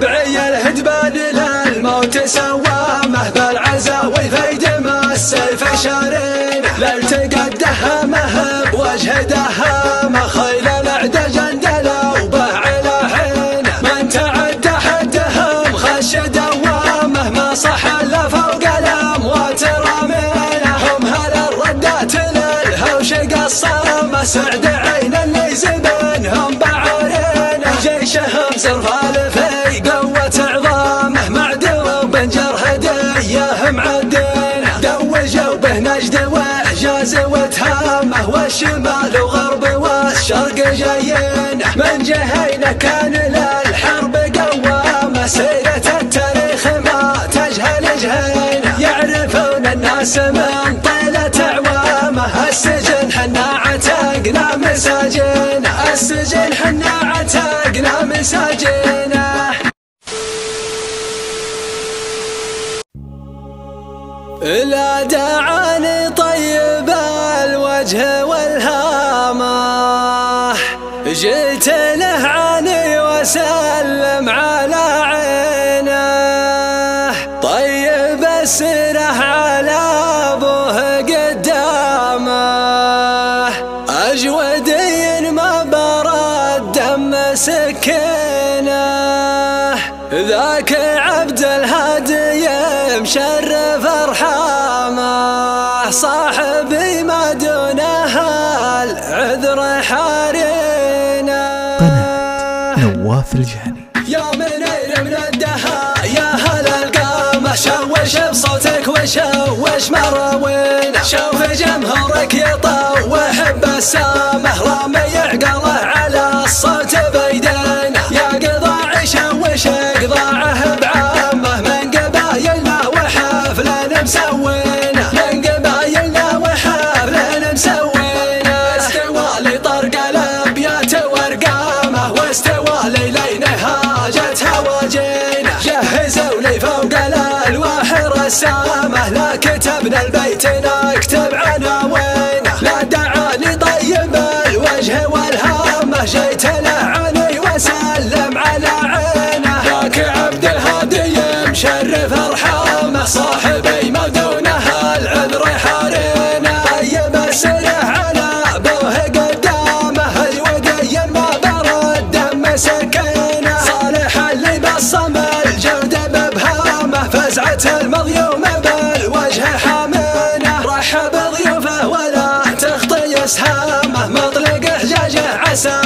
ربعي الهدبان للموت سوامه بالعزا والفيد ما السيف شارين. لالتقى الدهامه بوجه دهامه خيل العد جندله وبه على حين. من تعدى حدهم خش دوامه ما صح الا فوق الاموات رامينه هم هل الردات للهوش قصامه سعد وإعجاز وتهامه والشمال وغرب والشرق جايينه من جهينه كان للحرب قوامه سيرة التاريخ ما تجهل جهينه يعرفون الناس من طيلة عوامه السجن حنا عتقنا مساجينه السجن حنا عتقنا مساجينه لا دعاني طيب. الوجه والهامة. جيت له عني وسلم على عينه. طيب السره على ابوه قدامه اجودي ما برد دم سكينة. ذاك عبد الهادي مشرف أرحامه. صاحبي ما العذر حارينا. قناة نواف الجهني. يا منير من الدها يا هل القامة شوش بصوتك وشوش مراوينا شوف جمهورك يطوح بسامة رامي عقله على رسامه لا كتبنا البيت نكتب عناوينه لا دعاني طيب الوجه والهامه جيت لعني وسلم على عينه. ذاك عبد الهادي مشرف ارحامه صاحبي المضيوم بالوجه حامينه رحب ضيوفه ولا تخطي اسهامه مطلق حجاجه عسى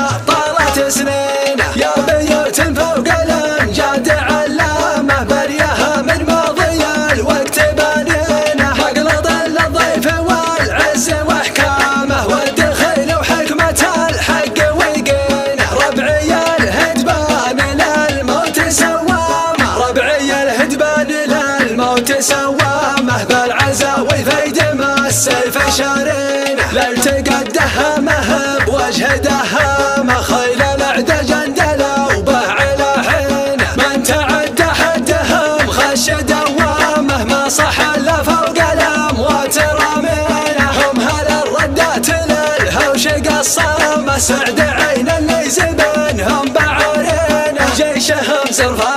سوامه بالعزا والفيد ما السيف شارينه لالتقى الدهامه بوجه دهامه خيل العد جندله وبه على حينه من تعدى حدهم خش دوامه ما صح الا فوق الاموات رامينه هم هل الردات للهوش قصامه سعد عين اللي زبنهم بعرينه جيشهم زرفال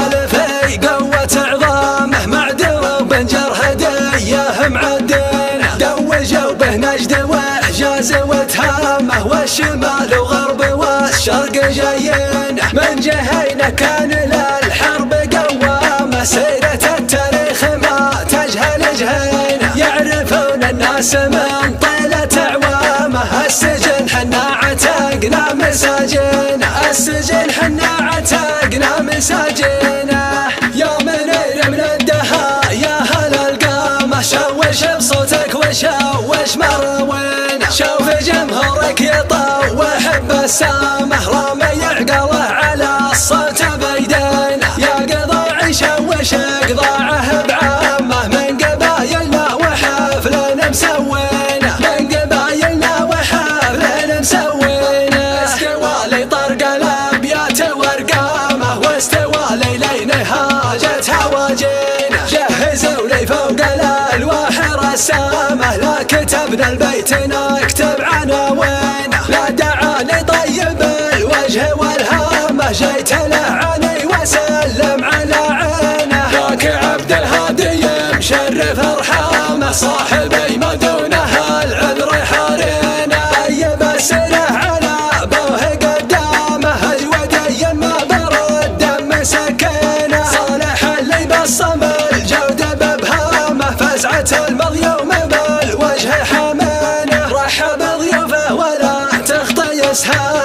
واعجاز وتهامه والشمال وغرب والشرق جايينه من جهينه كان للحرب قوامه سيرة التاريخ ما تجهل جهينه يعرفون الناس من بسامه رامي عقله على الصوت بيدينه يا قضاع شوش قضاعه بعامه من قبايلنا وحفلنا مسوينه من قبايلنا وحفلنا مسوينه استوى لي طرق الابيات وارقامه. واستوى لي لين هاجت هواجينه. جهزوا لي فوق الالواح رسامه. لا كتبنا البيت نكتب عناوينه. جيت لعني وسلم العالم على عينه. ذاك عبد الهادي مشرف ارحامه صاحبي ما دونه العذر حارينه طيب السره على بوه قدامه الودي ما برد دم سكينه. صالح اللي بصم الجودة بابهامه فزعة المضيوم بالوجه حمينه. رحب ضيوفه ولا تخطي اسهامه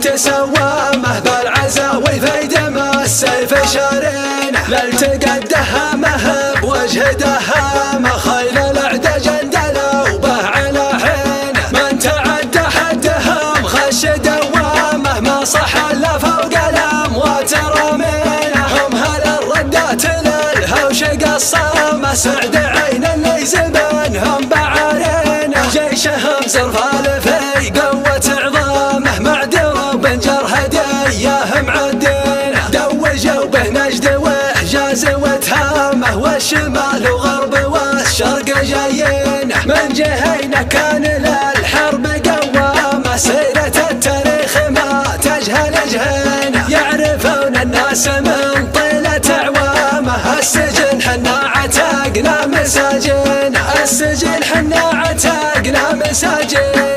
للموت سوامه بالعزا وفيد ما السيف شارينه لالتقى الدهامه بوجه دهامه خيل الاعدى جندله وبه على عينه من تعدى حدهم خش دوامه ما صح الا فوق الاموات رمينه هم هل الردات للهوش قصامه سعد عين اللي زبنهم بعارينه جيشهم زرفال والشمال وغرب والشرق جايينه من جهينه كان للحرب قوامه سيرة التاريخ ما تجهل جهينه يعرفون الناس من طيلة اعوامه السجن حنا عتقنا مساجين. السجن حنا عتقنا مساجين.